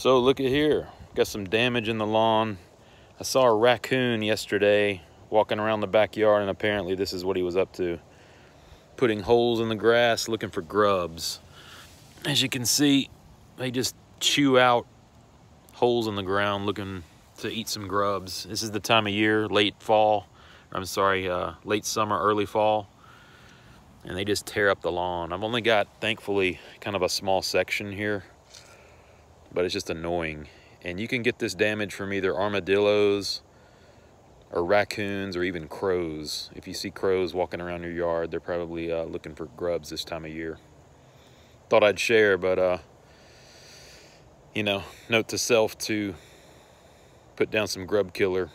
So look at here, got some damage in the lawn. I saw a raccoon yesterday walking around the backyard and apparently this is what he was up to. Putting holes in the grass, looking for grubs. As you can see, they just chew out holes in the ground looking to eat some grubs. This is the time of year, late fall, I'm sorry, uh, late summer, early fall. And they just tear up the lawn. I've only got, thankfully, kind of a small section here but it's just annoying. And you can get this damage from either armadillos or raccoons or even crows. If you see crows walking around your yard, they're probably uh, looking for grubs this time of year. Thought I'd share, but uh, you know, note to self to put down some grub killer